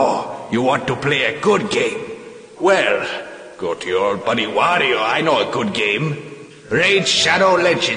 Oh, you want to play a good game? Well, go to your old buddy Wario. I know a good game. Raid Shadow Legends.